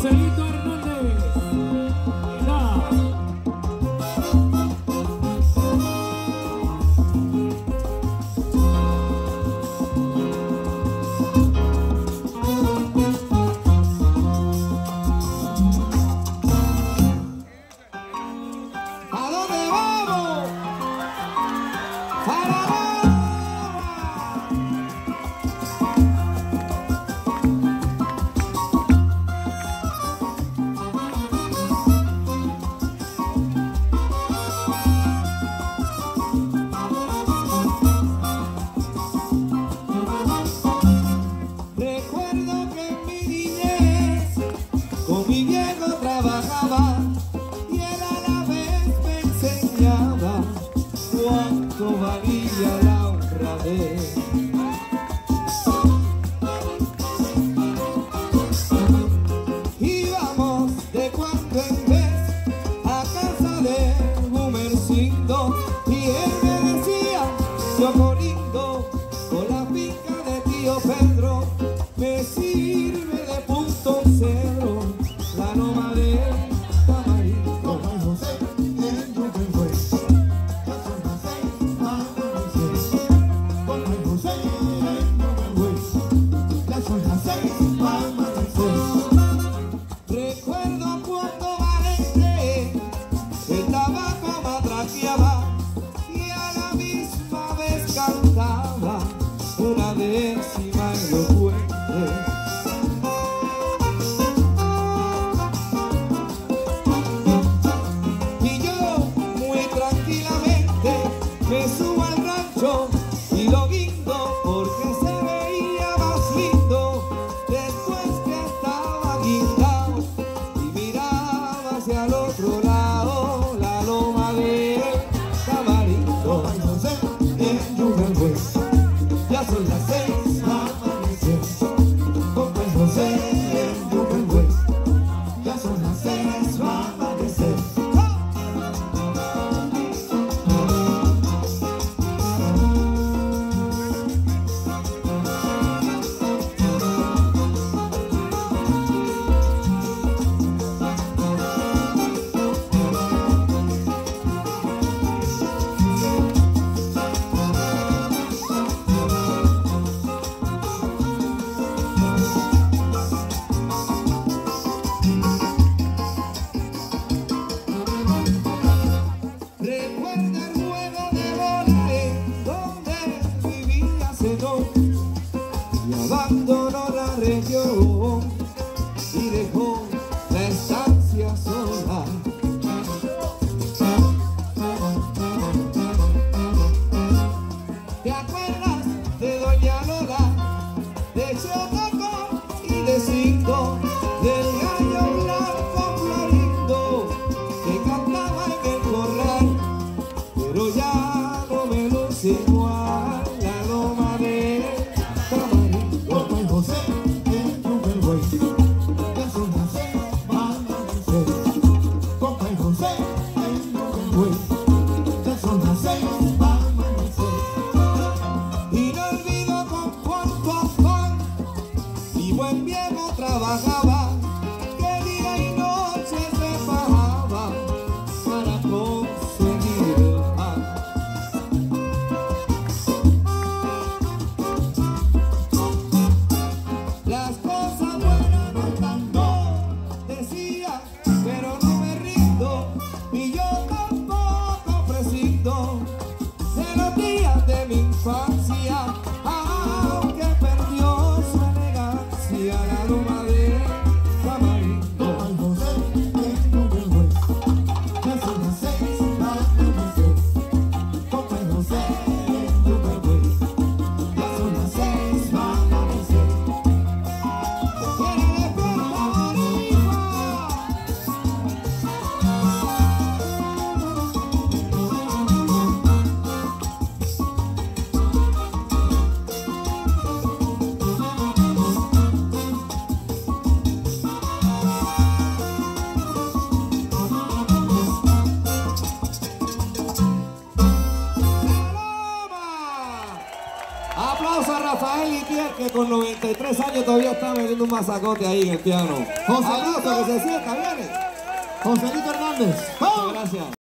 Joselito Hernández. ¿A dónde vamos? ¡Para! go. Cause I toda la región. mundo aplauso a Rafael Litier, que con 93 años todavía está vendiendo un masacote ahí en el piano. Joselito, que se sienta, viene. Joselito Hernández. Muchas gracias.